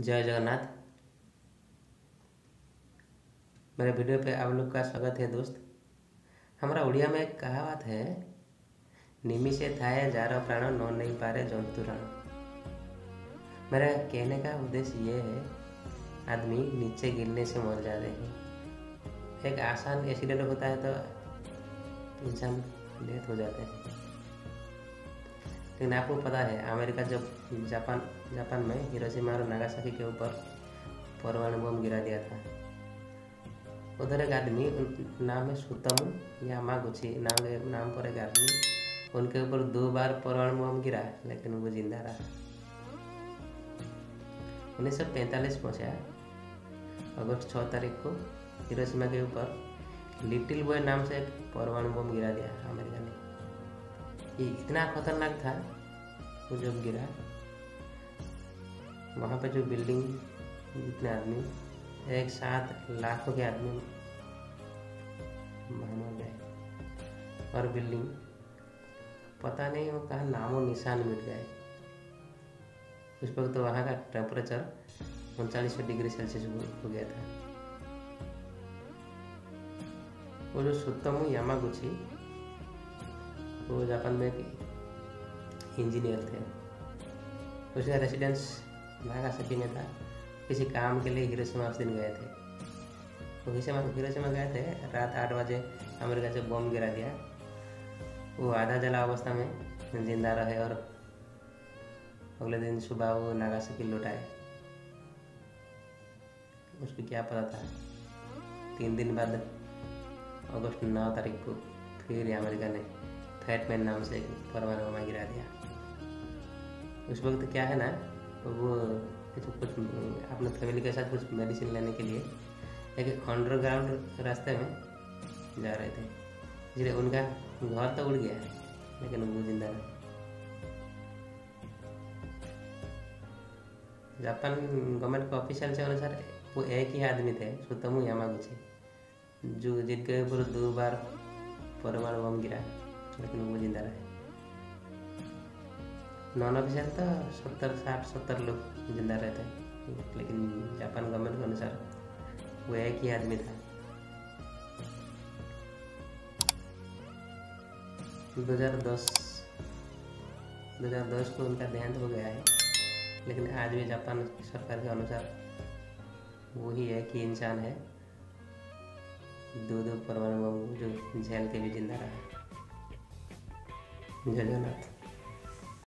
जय जगन्नाथ। मेरे वीडियो पे आप लोग का स्वागत है दोस्त। हमारा उड़िया में एक कहावत है, निमी से थाए जार प्राण, नो नहीं पारे जंतु राण। मेरा कहने का उद्देश्य ये है, आदमी नीचे गिरने से मर जाते हैं। एक आसान एक्सीडेंट होता है तो इंसान डेथ हो जाते हैं। लेकिन आपको पता है, अमेरिका जब जापान जापान में हिरोशिमा और नागासाकी के ऊपर परमाणु बम गिरा दिया था, उधर एक आदमी, नाम है सुतम या मागुची नाम नाम पर एक आदमी, उनके ऊपर दो बार परमाणु बम गिरा, लेकिन वो ज़िंदा रहा। उन्नीस सौ पैंतालीस पहुँचा अगस्त छः तारीख को हिरोशिमा के ऊपर लिटिल बॉय नाम से एक परमाणु बम गिरा दिया अमेरिका ने। ये इतना खतरनाक था वो जब गिरा, वहाँ पे जो बिल्डिंग जितने आदमी, एक साथ लाखों के आदमी मर गए। और बिल्डिंग, पता नहीं वो कहा नामो निशान मिट गए। उस वक्त तो वहाँ का टेम्परेचर उनचालीस डिग्री सेल्सियस हो गया था। वो जो सुतमु यामागुची वो जापान में एक इंजीनियर थे। उसका रेसिडेंस नागा नागासाकी में था। किसी काम के लिए हिरोशिमा उस दिन गए थे। वो हिरोशिमा हिरोशिमा गए थे। रात आठ बजे अमेरिका से बम गिरा दिया। वो आधा जला अवस्था में ज़िंदा रहे और अगले दिन सुबह वो नागा नागासाकी लौटाए उसको क्या पता था? तीन दिन बाद अगस्त नौ तारीख को फिर अमेरिका ने फैटमैन नाम से परमाणु बम गिरा दिया। उस वक्त क्या है ना, वो कुछ अपने फैमिली के साथ कुछ मेडिसिन लेने के लिए एक अंडरग्राउंड रास्ते में जा रहे थे। इसलिए उनका घर तो उड़ गया, लेकिन वो ज़िंदा रहा। जापान गवर्नमेंट के ऑफिशियल से अनुसार वो एक ही आदमी थे, सुतमु यामागुची, जो जिनके ऊपर दो बार परमाणु बम गिरा। लेकिन वो ज़िंदा रहे। नॉन ऑफिशियल तो सत्तर, साठ, सत्तर लोग ज़िंदा रहते हैं। लेकिन जापान गवर्नमेंट के अनुसार वो एक ही आदमी था। दो हज़ार दस, दो हज़ार दस को उनका देहांत हो गया है। लेकिन आज भी जापान सरकार के अनुसार वही एक ही इंसान है। दो दो परमाणु बम जो झेल के भी ज़िंदा रहा जय जगन्नाथ